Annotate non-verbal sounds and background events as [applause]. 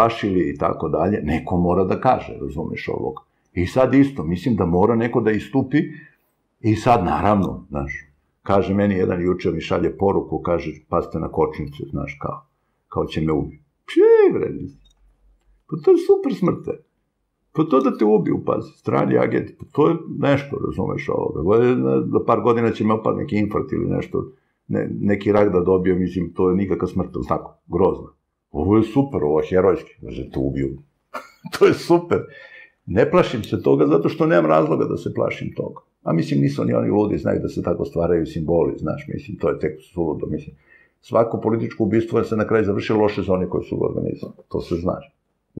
spašili i tako dalje, neko mora da kaže, razumeš ovog. I sad isto, mislim da mora neko da istupi i sad naravno, znaš, kaže meni jedan juče mi šalje poruku, kaže, paste na kočnicu, znaš, kao, kao će me ubiti. Pje, bre, pa to je super smrte. Pa to da te ubiju, pazi, strani agent, pa to je nešto, razumeš ovoga. Da par godina će me opad neki infarkt ili nešto, ne, neki rak da dobio, mislim, to je nikakav smrt, tako, grozno. Ovo je super, ovo je herojski, da te ubiju. [laughs] to je super. Ne plašim se toga zato što nemam razloga da se plašim toga. A mislim, nisu ni oni ludi, znaju da se tako stvaraju simboli, znaš, mislim, to je tek suludo, mislim. Svako političko ubistvo se na kraju završi loše za one koji su ga organizovali, to se znaš.